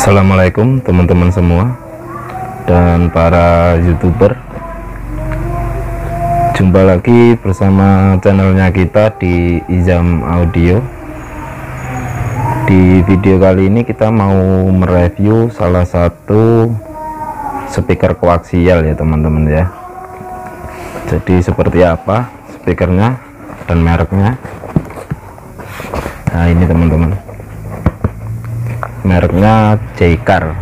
Assalamualaikum teman-teman semua dan para youtuber. Jumpa lagi bersama channelnya kita di Izam Audio. Di video kali ini kita mau mereview salah satu speaker koaksial ya teman-teman ya. Jadi seperti apa speakernya dan mereknya? Nah ini teman-teman mereknya Jekar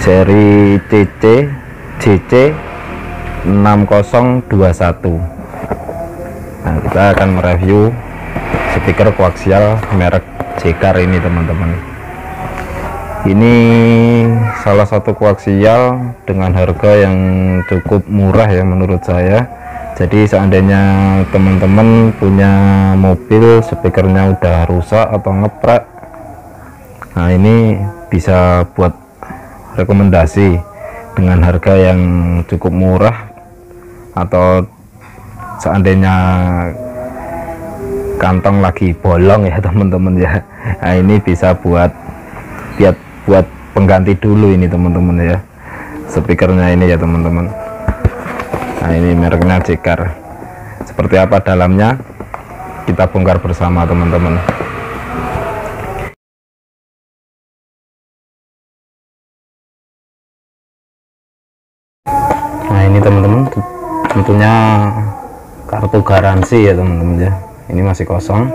seri CC CC 6021 nah kita akan mereview speaker koaksial merek Jekar ini teman-teman. Ini salah satu koaksial dengan harga yang cukup murah ya menurut saya. Jadi seandainya teman-teman punya mobil speakernya udah rusak atau ngeprek nah ini bisa buat rekomendasi dengan harga yang cukup murah atau seandainya kantong lagi bolong ya teman-teman ya. Nah ini bisa buat biar buat pengganti dulu ini teman-teman ya. Speakernya ini ya teman-teman. Nah ini mereknya Jekar seperti apa dalamnya? Kita bongkar bersama teman-teman tentunya kartu garansi ya teman-teman ya. Ini masih kosong.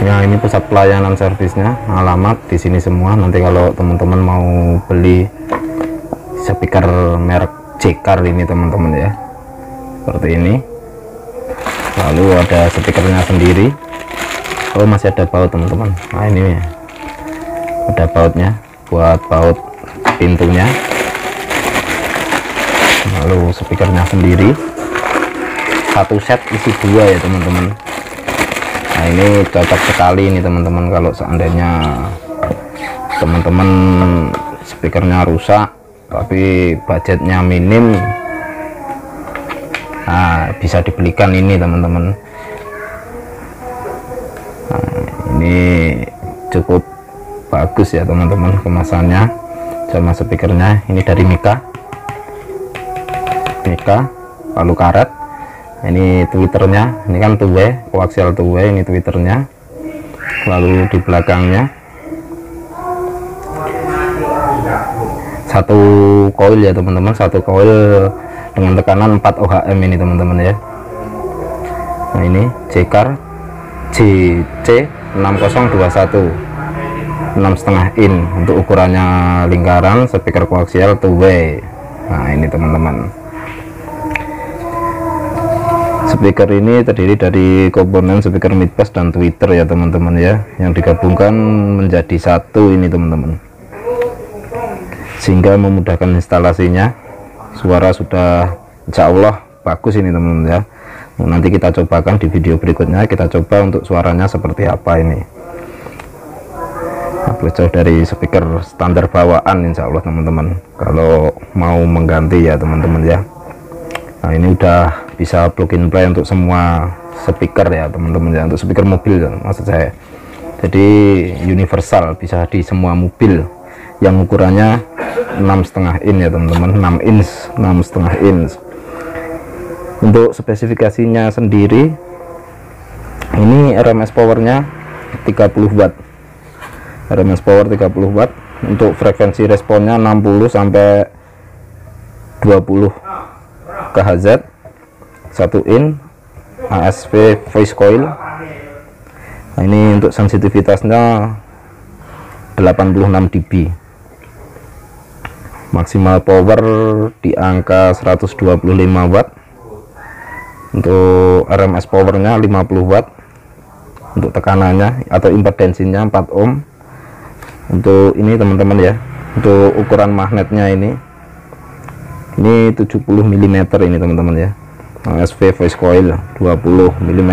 Ya ini pusat pelayanan servisnya alamat di sini semua. Nanti kalau teman-teman mau beli speaker merek Jekar ini teman-teman ya. Seperti ini. Lalu ada speakernya sendiri. Oh masih ada baut teman-teman. Nah ini ya. Ada bautnya buat baut pintunya lalu speakernya sendiri. Satu set isi dua ya teman-teman. Nah ini cocok sekali ini teman-teman kalau seandainya teman-teman speakernya rusak tapi budgetnya minim. Nah bisa dibelikan ini teman-teman. Nah, ini cukup bagus ya teman-teman kemasannya sama speakernya. Ini dari Mika Mika lalu karet. Ini twitternya ini kan tuwe koaksial tuwe ini twitternya. Lalu di belakangnya satu coil ya teman-teman satu coil dengan tekanan 4 OHM ini teman-teman ya. Nah ini Jekar JC 6021 6,5 in untuk ukurannya lingkaran speaker koaksial two way nah ini teman-teman speaker ini terdiri dari komponen speaker midpass dan tweeter ya teman-teman ya yang digabungkan menjadi satu ini teman-teman. Sehingga memudahkan instalasinya. Suara sudah insya Allah bagus ini teman-teman ya. Nanti kita cobakan di video berikutnya. Kita coba untuk suaranya seperti apa ini. Nah, jauh dari speaker standar bawaan insya Allah teman-teman. Kalau mau mengganti ya teman-teman ya. Nah ini udah bisa plug and play untuk semua speaker ya teman-teman ya untuk speaker mobil maksud saya. Jadi universal bisa di semua mobil yang ukurannya enam setengah in ya teman-teman. 6 inch enam setengah inch. Untuk spesifikasinya sendiri ini RMS powernya 30 watt. RMS power 30 watt. Untuk frekuensi responnya 60 sampai 20 KHZ 1 in ASV voice coil. Nah, ini untuk sensitivitasnya 86 dB. Maksimal power di angka 125 watt. Untuk RMS powernya 50 watt. Untuk tekanannya atau impedensinya 4 ohm. Untuk ini teman-teman ya. Untuk ukuran magnetnya ini. Ini 70 mm ini teman-teman ya SV voice coil 20 mm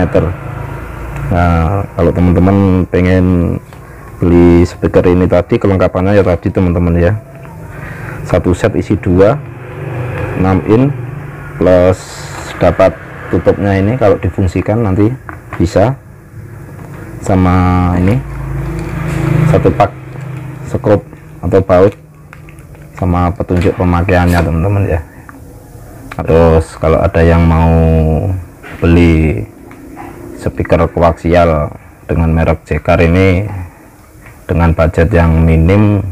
nah kalau teman-teman pengen beli speaker ini tadi kelengkapannya ya tadi teman-teman ya. Satu set isi dua 6 in plus dapat tutupnya ini kalau difungsikan nanti bisa. Sama ini satu pak skrup atau baut sama petunjuk pemakaiannya teman-teman ya terus kalau ada yang mau beli speaker koaksial dengan merek Jekar ini dengan budget yang minim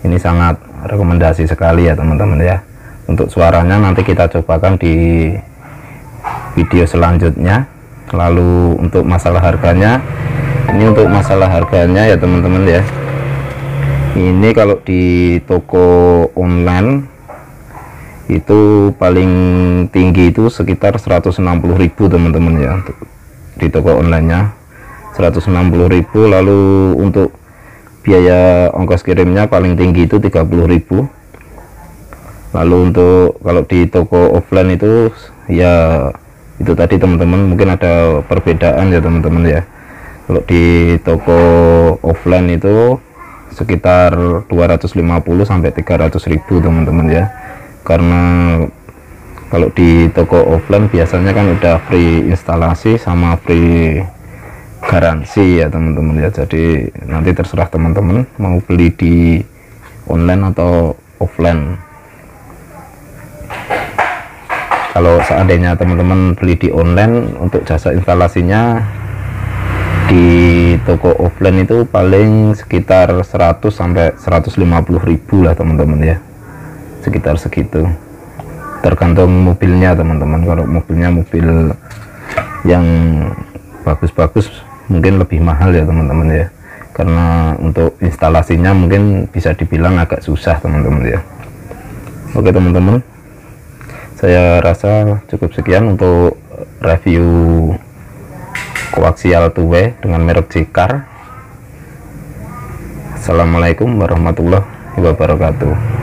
ini sangat rekomendasi sekali ya teman-teman ya. Untuk suaranya nanti kita cobakan di video selanjutnya. Lalu untuk masalah harganya ini untuk masalah harganya ya teman-teman ya. Ini kalau di toko online itu paling tinggi itu sekitar 160.000 teman-teman ya di toko onlinenya. 160.000 lalu untuk biaya ongkos kirimnya paling tinggi itu 30.000 lalu untuk kalau di toko offline itu ya itu tadi teman-teman mungkin ada perbedaan ya teman-teman ya. Kalau di toko offline itu sekitar 250 sampai 300 ribu teman-teman ya karena kalau di toko offline biasanya kan udah free instalasi sama free garansi ya teman-teman ya. Jadi nanti terserah teman-teman mau beli di online atau offline. Kalau seandainya teman-teman beli di online untuk jasa instalasinya di toko offline itu paling sekitar 100 sampai 150 ribu lah teman-teman ya sekitar segitu. Tergantung mobilnya teman-teman. Kalau mobilnya mobil yang bagus-bagus mungkin lebih mahal ya teman-teman ya. Karena untuk instalasinya mungkin bisa dibilang agak susah teman-teman ya. Oke teman-teman. Saya rasa cukup sekian untuk review koaksial 2 dengan merek Jekar Assalamualaikum warahmatullahi wabarakatuh